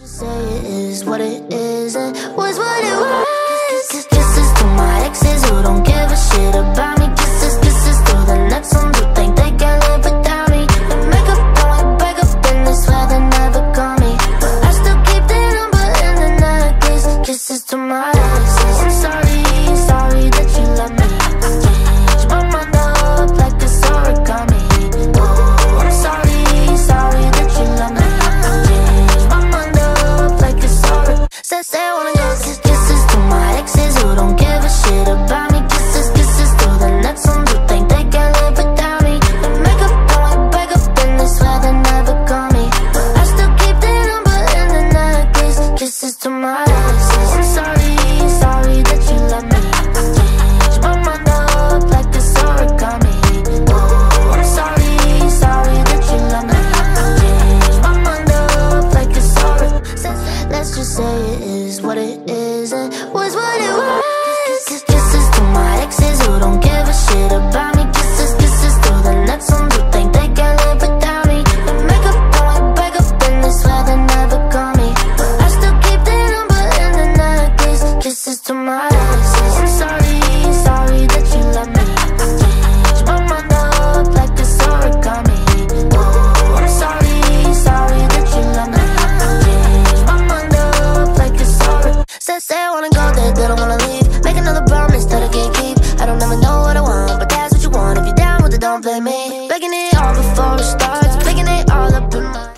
Say it is what it is, it was what it was. Kisses, kisses to my exes who don't give a shit about me. Kisses, kisses to the next ones who think they can live without me. Make a point, break up and swear they never call me. But I still keep their number in the necklace. Kisses to my say it is what it is, and was what it was. all day, they don't wanna leave. Make another promise that I can't keep. I don't ever know what I want, but that's what you want. If you're down with it, don't blame me. Making it all before it starts, it all up in my.